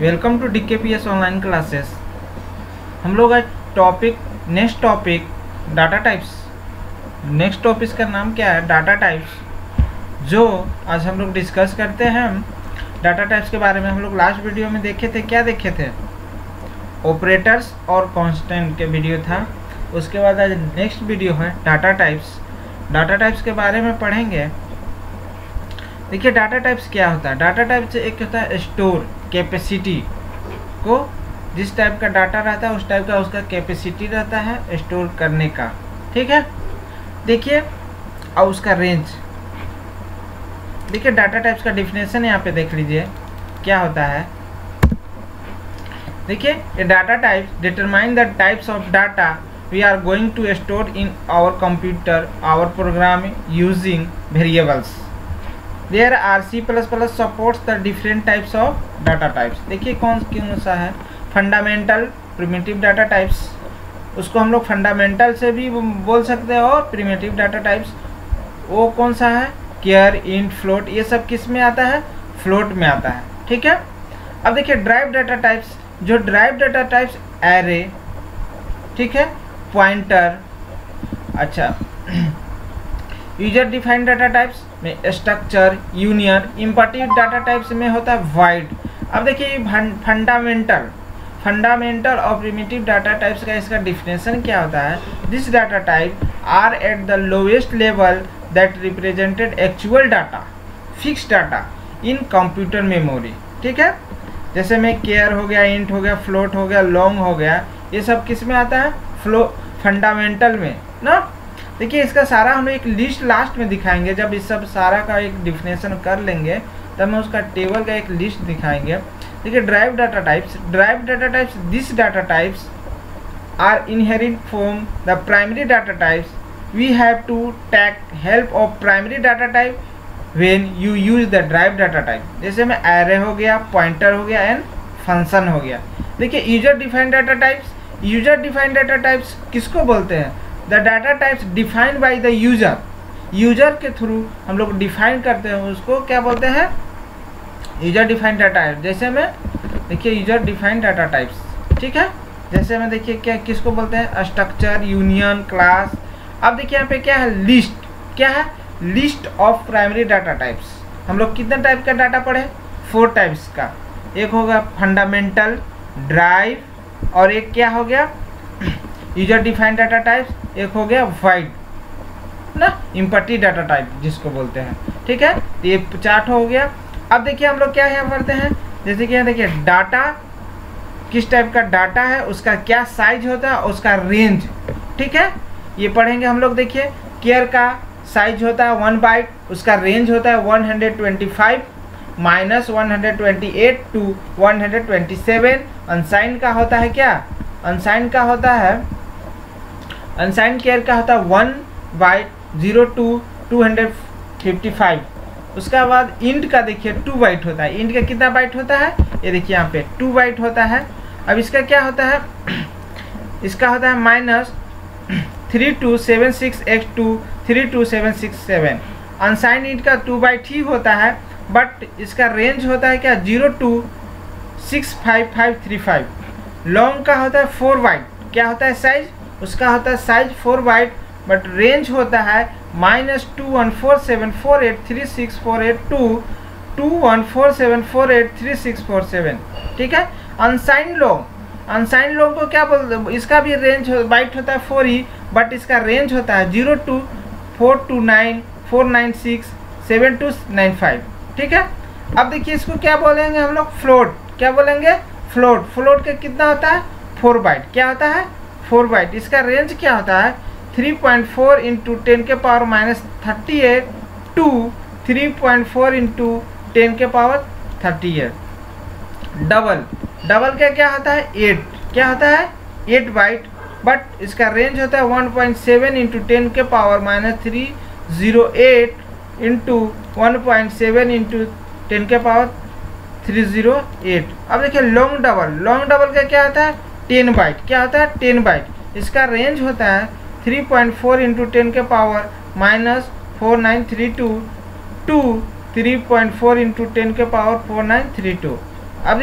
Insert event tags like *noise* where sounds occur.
Welcome to D K P S online classes हम लोग आज topic next topic data types next topic का नाम क्या है? डाटा टाइप्स जो आज हम लोग डिस्कस करते हैं डाटा टाइप्स के बारे में हम लोग लास्ट वीडियो में देखे थे, क्या देखे थे? ऑपरेटर्स और कांस्टेंट के वीडियो था। उसके बाद आज नेक्स्ट वीडियो है डाटा टाइप्स डाटा टाइप्स के बारे में पढ़ेंगे। देखिए डाटा टाइप्स क्या होता है? डाटा टाइप्स एक होता है स्टोर कैपेसिटी को, जिस टाइप का डाटा रहता है, उस टाइप का उसका कैपेसिटी रहता है स्टोर करने का। ठीक है? देखिए, और उसका रेंज देखिए डाटा टाइप्स का डिफिनेशन यहाँ पे देख लीजिए, क्या होता है? देखिए, ये data types determine the types of data we are going to store in our in our computer using program using our C plus plus supports the different types of data types देखिए कौन कौन सा है? Fundamental primitive data types उसको हम लोग fundamental से भी बोल सकते हैं और प्रिमिटिव डाटा टाइप्स वो कौन सा है? केयर इंट फ्लोट ये सब किसमें आता है? फ्लोट में आता है। ठीक है? अब देखिए ड्राइव डाटा टाइप्स जो ड्राइव डाटा टाइप्स एरे ठीक है? पॉइंटर अच्छा। *clears throat* यूज़र डिफाइंड डाटा टाइप्स में structure union imperative data types में होता है वाइड अब देखिए फंडामेंटल फंडामेंटल और प्रिमिटिव डाटा टाइप्स का इसका डिफिनेशन क्या होता है? This data type are at the lowest level that represented actual data fix data in computer memory ठीक है? जैसे में केयर हो गया इंट हो गया फ्लोट हो गया लॉन्ग हो गया, ये सब किसमें आता है? फ्लो फंडामेंटल में, ना? देखिए, इसका सारा हम एक लिस्ट लास्ट में दिखाएँगे। जब इस सब सारा का एक डिफिनेशन कर लेंगे, तब हम उसका टेबल का एक लिस्ट दिखाएँगे। देखिए derived data types derived data types this data types are inherit from the primary data types we have to take help of primary data type when you use the derived data type जैसे में array हो गया pointer हो गया and function हो गया। देखिए user defined data types user defined data types किसको बोलते हैं? The data types defined by the user user के थ्रू हम लोग डिफाइन करते हैं उसको, क्या बोलते हैं? यूज़र डिफाइंड डाटा टाइप जैसे में, देखिए यूज़र डिफाइंड डाटा टाइप्स ठीक है? जैसे में, देखिए क्या, किसको बोलते हैं? स्ट्रक्चर यूनियन क्लास अब देखिए यहाँ पे क्या है? लिस्ट क्या है? List of primary data types हम लोग कितने टाइप का डाटा पढ़े? फोर टाइप्स का. एक होगा फंडामेंटल ड्राइव और एक क्या हो गया? यूज़र डिफाइंड डाटा टाइप्स एक हो गया वाइड ना? इम्पटी डाटा टाइप जिसको बोलते हैं। ठीक है? तो ये चार्ट हो गया। अब देखिए हम लोग क्या यहाँ करते हैं? जैसे कि यहाँ देखिए डाटा किस टाइप का डाटा है? उसका क्या साइज़ होता है? उसका रेंज ठीक है? ये पढ़ेंगे हम लोग देखिए। केयर का साइज़ होता है वन बाइट उसका रेंज होता है 125 माइनस वन टू 127 अनसाइन का होता है क्या? अनसाइन का होता है अनसाइन केयर का होता है one byte zero to two hundred fifty five उसका बाद इंट का देखिए टू बाइट होता है। इंट का कितना बाइट होता है? ये देखिए यहाँ पे टू बाइट होता है। अब इसका क्या होता है? *clears throat* इसका होता है minus three two seven six x to three two seven six seven unsigned int का टू बाइट ही होता है बट इसका रेंज होता है क्या? Zero to six five five three five long का होता है फोर बाइट क्या होता है साइज़ उसका होता है size four byte but range होता है minus two one four seven four eight three six four eight to two one four seven four eight three six four seven ठीक है? अनसाइन लोग अनसाइन लोग को क्या बोलते इसका भी रेंज बाइट होता है फोर ही बट इसका रेंज होता है zero to four two nine four nine six seven two nine five ठीक है? अब देखिए इसको क्या बोलेंगे हम लोग? फ्लोट क्या बोलेंगे? फ्लोट फ्लोट का कितना होता है? फोर बाइट क्या होता है? Four byte. इसका रेंज क्या होता है? Three point four into ten के power minus thirty eight to three point four into ten के power thirty eight double double का क्या होता है? एट क्या होता है? एट बाइट बट इसका रेंज होता है one point seven into ten के power minus three zero eight into one point seven into ten के पावर थ्री ज़ीरो एट अब देखिए लॉन्ग डबल लॉन्ग डबल का क्या होता है? Ten byte. क्या होता है? Ten byte. इसका रेंज होता है three point four into ten के power minus four nine three two to three point four into ten के power four nine three two अब